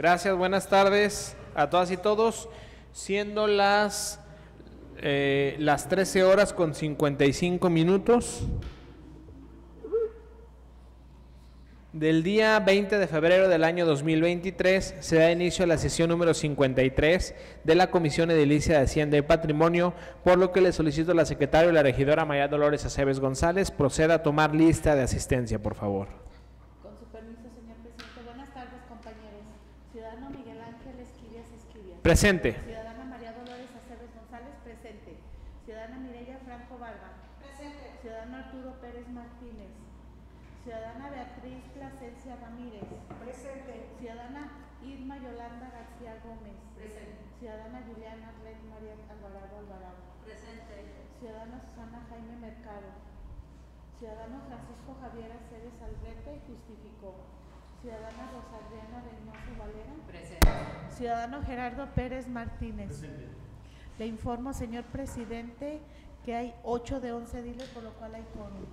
Gracias, buenas tardes a todas y todos. Siendo las, eh, las 13 horas con 55 minutos del día 20 de febrero del año 2023 se da inicio a la sesión número 53 de la Comisión Edilicia de Hacienda y Patrimonio, por lo que le solicito a la secretaria y la regidora María Dolores Aceves González proceda a tomar lista de asistencia, por favor. Con su permiso, señor presidente. Buenas tardes, compañeros. Ciudadano Miguel Ángel Esquivias Esquivias. Presente. Ciudadana María Dolores Aceves González, presente. Ciudadana Mireya Franco Barba. Presente. Ciudadano Arturo Pérez Martínez. Ciudadana Beatriz Plasencia Ramírez. Presente. Ciudadana Irma Yolanda García Gómez. Presente. Ciudadana Juliana Red María Alvarado Alvarado. Presente. Ciudadana Susana Jaime Mercado. Ciudadano Francisco Javier Aceves Albrete, justificó. Ciudadana Rosa Adriana Reynoso Valera. Presente. Ciudadano Gerardo Pérez Martínez. Le informo, señor presidente, que hay 8 de 11 diles, por lo cual hay quórum.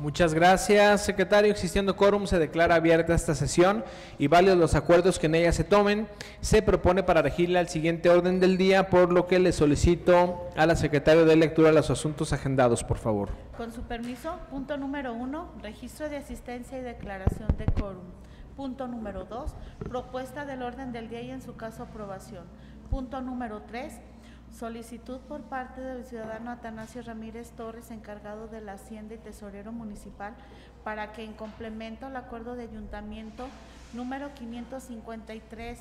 Muchas gracias, secretario. Existiendo quórum, se declara abierta esta sesión y válidos los acuerdos que en ella se tomen. Se propone para regirle al siguiente orden del día, por lo que le solicito a la secretaria de lectura los asuntos agendados, por favor. Con su permiso, punto número uno, registro de asistencia y declaración de quórum. Punto número dos, propuesta del orden del día y en su caso aprobación. Punto número tres, solicitud por parte del ciudadano Atanasio Ramírez Torres, encargado de la Hacienda y Tesorero Municipal, para que en complemento al acuerdo de ayuntamiento número 553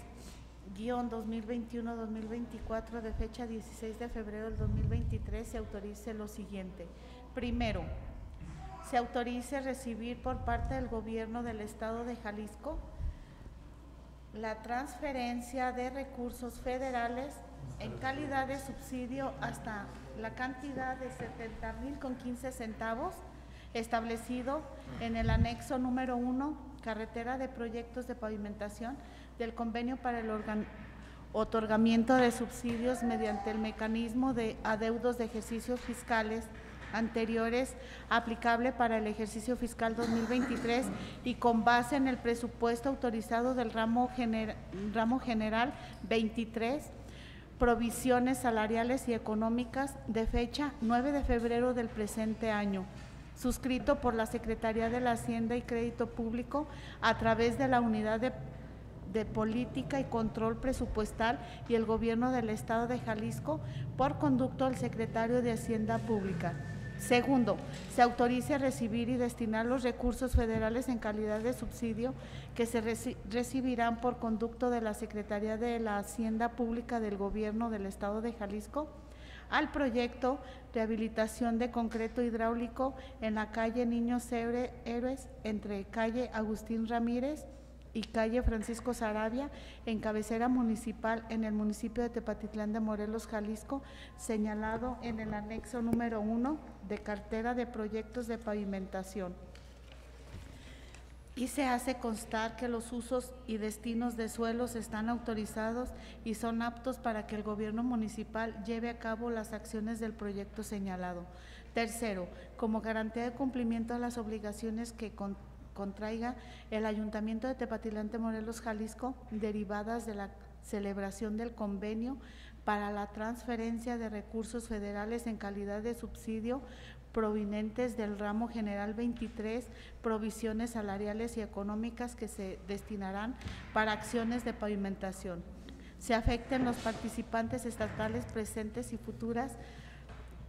2021-2024 de fecha 16 de febrero del 2023 se autorice lo siguiente. Primero, se autorice recibir por parte del gobierno del estado de Jalisco la transferencia de recursos federales en calidad de subsidio hasta la cantidad de 70 mil con 15 centavos establecido en el anexo número 1, carretera de proyectos de pavimentación del convenio para el otorgamiento de subsidios mediante el mecanismo de adeudos de ejercicios fiscales anteriores aplicable para el ejercicio fiscal 2023 y con base en el presupuesto autorizado del ramo general 23 provisiones salariales y económicas de fecha 9 de febrero del presente año, suscrito por la Secretaría de la Hacienda y Crédito Público a través de la Unidad de, de Política y Control Presupuestal y el Gobierno del Estado de Jalisco por conducto del Secretario de Hacienda Pública. Segundo, se autorice a recibir y destinar los recursos federales en calidad de subsidio que se reci- recibirán por conducto de la Secretaría de la Hacienda Pública del Gobierno del Estado de Jalisco al proyecto Rehabilitación de Concreto Hidráulico en la calle Niños Héroe- Héroes entre calle Agustín Ramírez y calle Francisco Sarabia, en cabecera municipal en el municipio de Tepatitlán de Morelos, Jalisco, señalado en el anexo número uno de cartera de proyectos de pavimentación. Y se hace constar que los usos y destinos de suelos están autorizados y son aptos para que el gobierno municipal lleve a cabo las acciones del proyecto señalado. Tercero, como garantía de cumplimiento a las obligaciones que con- contraiga el Ayuntamiento de Tepatitlán de Morelos, Jalisco, derivadas de la celebración del convenio para la transferencia de recursos federales en calidad de subsidio provenientes del ramo general 23, provisiones salariales y económicas que se destinarán para acciones de pavimentación. Se afecten los participantes estatales presentes y futuras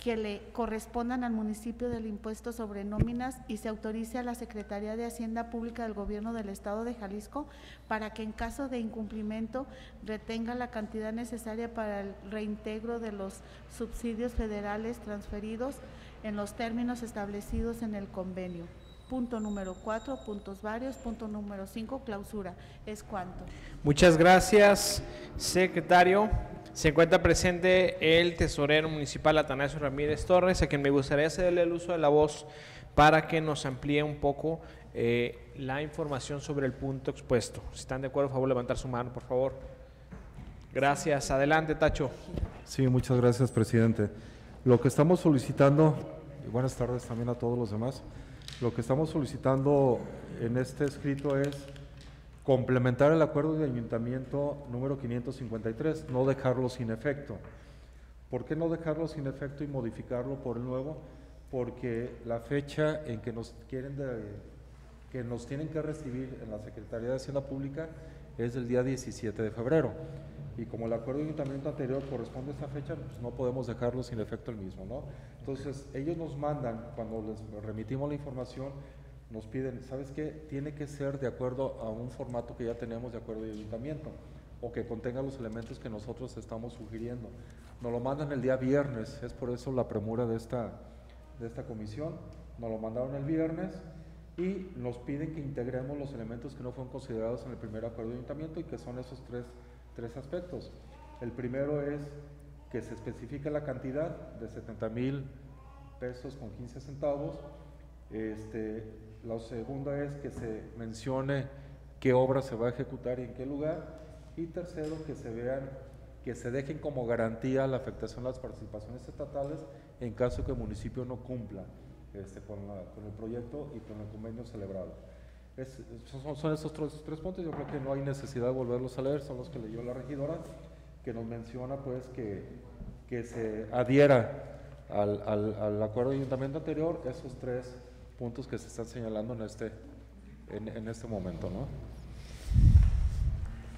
que le correspondan al municipio del impuesto sobre nóminas y se autorice a la Secretaría de Hacienda Pública del Gobierno del Estado de Jalisco para que en caso de incumplimiento retenga la cantidad necesaria para el reintegro de los subsidios federales transferidos en los términos establecidos en el convenio. Punto número cuatro, puntos varios. Punto número cinco, clausura. Es cuanto. Muchas gracias, secretario. Se encuentra presente el tesorero municipal Atanasio Ramírez Torres, a quien me gustaría cederle el uso de la voz para que nos amplíe un poco eh, la información sobre el punto expuesto. Si están de acuerdo, por favor, levantar su mano, por favor. Gracias. Adelante, Tacho. Sí, muchas gracias, presidente. Lo que estamos solicitando, y buenas tardes también a todos los demás, lo que estamos solicitando en este escrito es complementar el acuerdo de ayuntamiento número 553, no dejarlo sin efecto. ¿Por qué no dejarlo sin efecto y modificarlo por el nuevo? Porque la fecha en que nos quieren de- que nos tienen que recibir en la Secretaría de Hacienda Pública es el día 17 de febrero. Y como el acuerdo de ayuntamiento anterior corresponde a esa fecha, pues no podemos dejarlo sin efecto el mismo, ¿no? Entonces, ellos nos mandan, cuando les remitimos la información, nos piden, ¿sabes qué? Tiene que ser de acuerdo a un formato que ya tenemos de acuerdo de ayuntamiento o que contenga los elementos que nosotros estamos sugiriendo. Nos lo mandan el día viernes, es por eso la premura de esta, de esta comisión. Nos lo mandaron el viernes y nos piden que integremos los elementos que no fueron considerados en el primer acuerdo de ayuntamiento y que son esos tres, tres aspectos. El primero es que se especifique la cantidad de 70 mil pesos con 15 centavos. Este, lo segundo es que se mencione qué obra se va a ejecutar y en qué lugar. Y tercero, que se vean, que se dejen como garantía la afectación de las participaciones estatales en caso que el municipio no cumpla este, con, la- con el proyecto y con el convenio celebrado. Es- son, son esos tres, tres puntos, yo creo que no hay necesidad de volverlos a leer, son los que leyó la regidora, que nos menciona pues que, que se adhiera al, al, al acuerdo de ayuntamiento anterior esos tres puntos que se están señalando en este, en, en este momento, ¿no?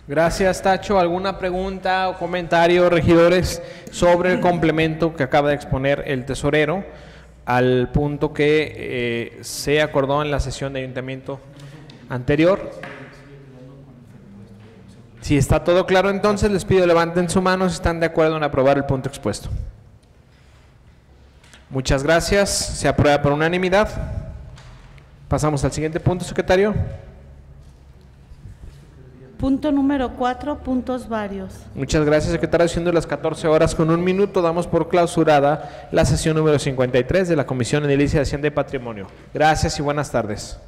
Gracias, Tacho. ¿Alguna pregunta o comentario, regidores, sobre el complemento que acaba de exponer el tesorero al punto que eh, se acordó en la sesión de ayuntamiento anterior? Si está todo claro, entonces les pido levanten su mano si están de acuerdo en aprobar el punto expuesto. Muchas gracias. Se aprueba por unanimidad. Pasamos al siguiente punto, secretario. Punto número cuatro, puntos varios. Muchas gracias, secretario. Siendo las 14 horas con un minuto, damos por clausurada la sesión número 53 de la Comisión de Edilicia de Hacienda y Patrimonio. Gracias y buenas tardes.